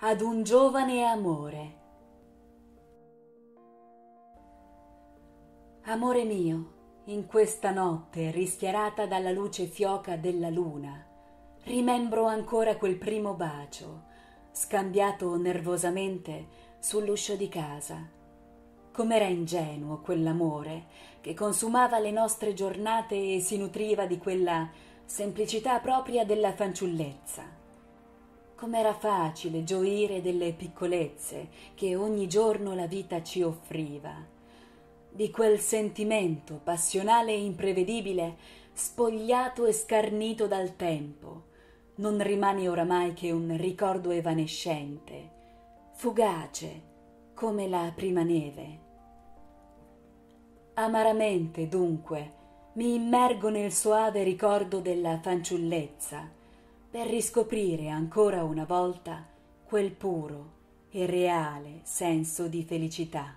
ad un giovane amore. Amore mio, in questa notte rischiarata dalla luce fioca della luna, rimembro ancora quel primo bacio, scambiato nervosamente sull'uscio di casa. Com'era ingenuo quell'amore che consumava le nostre giornate e si nutriva di quella semplicità propria della fanciullezza Com'era facile gioire delle piccolezze che ogni giorno la vita ci offriva, di quel sentimento passionale e imprevedibile, spogliato e scarnito dal tempo, non rimane oramai che un ricordo evanescente, fugace come la prima neve. Amaramente, dunque, mi immergo nel soave ricordo della fanciullezza, per riscoprire ancora una volta quel puro e reale senso di felicità.